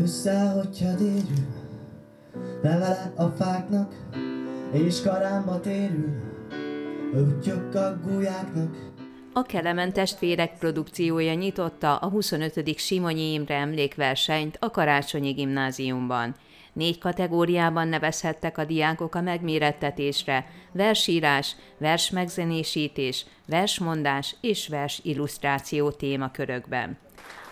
Ősszel, hogyha dérül, levele a fáknak, és karámba térül, útjuk gulyáknak. A Kelemen testvérek produkciója nyitotta a 25. Simonyi Imre emlékversenyt a Karácsonyi Gimnáziumban. Négy kategóriában nevezhettek a diákok a megmérettetésre, versírás, versmegzenésítés, versmondás és versillusztráció témakörökben.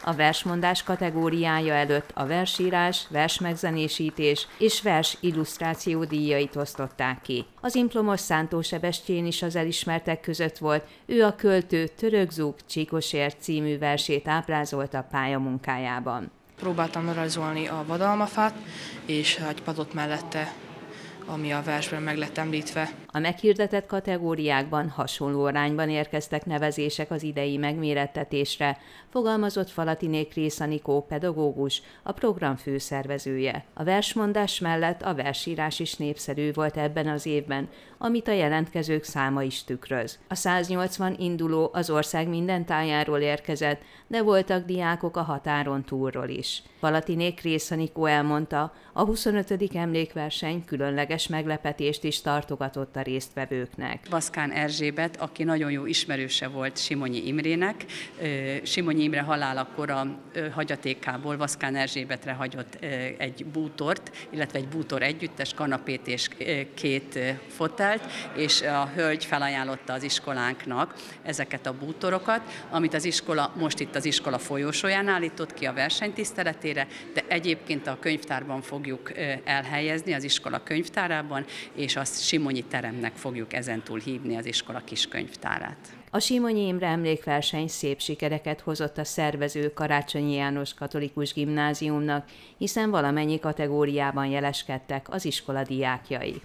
A versmondás kategóriája előtt a versírás, versmegzenésítés és vers illusztráció díjait osztották ki. Az implomos Szántó Sebestyén is az elismertek között volt, ő a költő Törökzúk Csíkosért című versét ábrázolta pályamunkájában. Próbáltam rajzolni a vadalmafát, és egy padot mellette ami a versben meg lett említve. A meghirdetett kategóriákban hasonló arányban érkeztek nevezések az idei megmérettetésre, fogalmazott Falatiné Krésza Nikó pedagógus, a program főszervezője. A versmondás mellett a versírás is népszerű volt ebben az évben, amit a jelentkezők száma is tükröz. A 180 induló az ország minden tájáról érkezett, de voltak diákok a határon túlról is. Falatiné Krésza Nikó elmondta, a 25. emlékverseny különleges meglepetést is tartogatott a résztvevőknek. Vaszkán Erzsébet, aki nagyon jó ismerőse volt Simonyi Imrének, Simonyi Imre halálakor a hagyatékából Vaszkán Erzsébetre hagyott egy bútort, illetve egy bútor együttes, kanapét és két fotelt, és a hölgy felajánlotta az iskolánknak ezeket a bútorokat, amit az iskola most itt az iskola folyósóján állított ki a versenytiszteletére, de egyébként a könyvtárban fogjuk elhelyezni, az iskola könyvtárában, és azt Simonyi teremnek fogjuk ezentúl hívni az iskola kiskönyvtárát. A Simonyi Imre emlékverseny szép sikereket hozott a szervező Karácsonyi János Katolikus Gimnáziumnak, hiszen valamennyi kategóriában jeleskedtek az iskola diákjai.